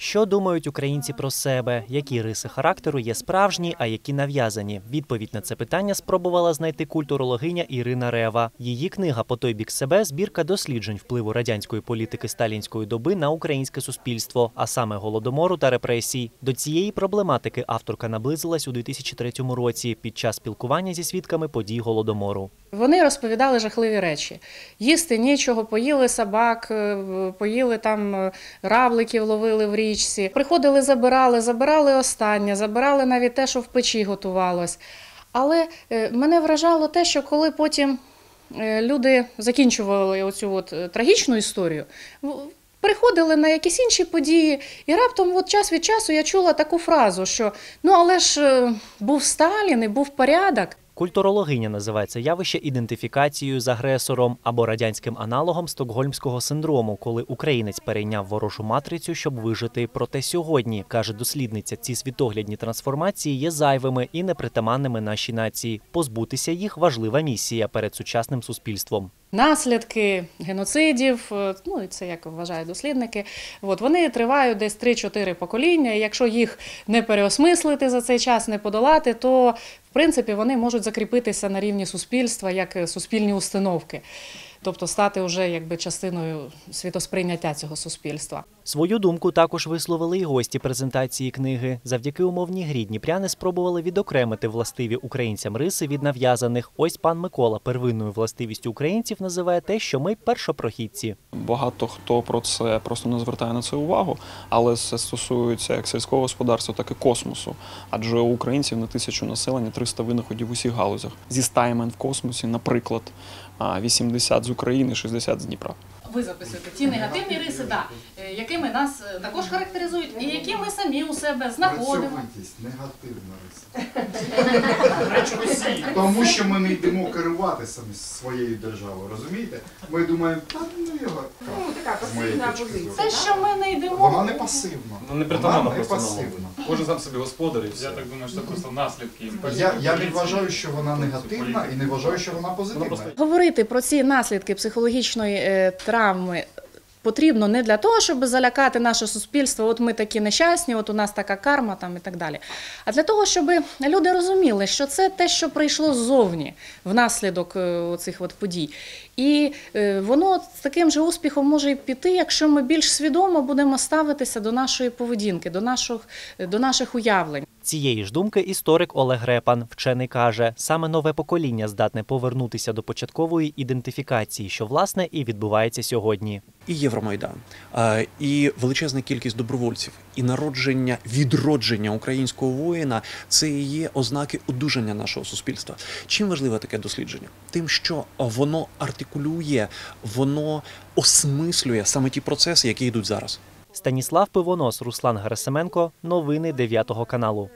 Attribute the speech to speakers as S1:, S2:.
S1: Що думають українці про себе? Які риси характеру є справжні, а які нав'язані? Відповідь на це питання спробувала знайти культурологиня Ірина Рева. Її книга По той бік себе збірка досліджень впливу радянської політики сталінської доби на українське суспільство, а саме голодомору та репресій. До цієї проблематики авторка наблизилась у 2003 році під час спілкування зі свідками подій голодомору.
S2: Вони розповідали жахливі речі. Їсти нічого, поїли собак, е, поїли там е, равликів, ловили в річці. Приходили, забирали, забирали останнє, забирали навіть те, що в печі готувалось. Але е, мене вражало те, що коли потім е, люди закінчували оцю от е, трагічну історію, приходили на якісь інші події, і раптом от час від часу я чула таку фразу, що ну але ж був Сталін і був порядок.
S1: Культурологиня називається явище ідентифікацією з агресором або радянським аналогом стокгольмського синдрому, коли українець перейняв ворожу матрицю, щоб вижити. Проте сьогодні каже дослідниця, ці світоглядні трансформації є зайвими і непритаманними нашій нації. Позбутися їх важлива місія перед сучасним суспільством.
S2: Наслідки геноцидів, е, ну і це як вважають дослідники. От вони тривають десь 3-4 покоління. І якщо їх не переосмислити за цей час, не подолати, то в принципі вони можуть закріпитися на рівні суспільства як е, суспільні установки, тобто стати вже якби частиною світосприйняття цього суспільства.
S1: Свою думку також висловили і гості презентації книги. Завдяки умовній грі дніпряни спробували відокремити властиві українцям риси від нав'язаних. Ось пан Микола первинною властивістю українців називає те, що ми першопрохідці.
S3: Багато хто про це просто не звертає на це увагу, але це стосується як сільського господарства, так і космосу. Адже у українців на тисячу населення 300 винаходів в усіх галузях. Зі 100 імен в космосі, наприклад, а, 80 з України, 60 з Дніпра.
S2: Ви записуєте ті негативні риси, да, е, якими нас е, також характеризують, і які ми самі у себе знаходимо.
S4: Працьовитість, негативна риса. Тому що ми не йдемо керувати самі своєю державою, розумієте? Ми думаємо, та ну його
S5: Ну, така
S4: з моєї
S5: пасивна
S4: точки
S5: позиція.
S4: зору.
S2: Те, що ми не йдемо.
S4: Вона не пасивна.
S6: Ну, не притаманно
S4: Вона не пасивна.
S6: Кожен сам собі господар і все.
S7: Я так думаю, що це просто наслідки.
S4: Я, я не вважаю, що вона негативна і не вважаю, що вона позитивна.
S2: Говорити про ці наслідки психологічної е, травми. Потрібно не для того, щоб залякати наше суспільство, от ми такі нещасні, от у нас така карма там і так далі. А для того, щоб люди розуміли, що це те, що прийшло ззовні внаслідок е, цих от подій. І е, воно з таким же успіхом може і піти, якщо ми більш свідомо будемо ставитися до нашої поведінки, до наших, до наших уявлень.
S1: Цієї ж думки історик Олег Репан, вчений каже, саме нове покоління здатне повернутися до початкової ідентифікації, що власне і відбувається сьогодні.
S8: І Євромайдан, е, і величезна кількість добровольців, і народження, відродження українського воїна це і є ознаки одужання нашого суспільства. Чим важливе таке дослідження? Тим, що воно артикулює, воно осмислює саме ті процеси, які йдуть зараз.
S1: Станіслав Пивонос, Руслан Герасименко. Новини 9 каналу.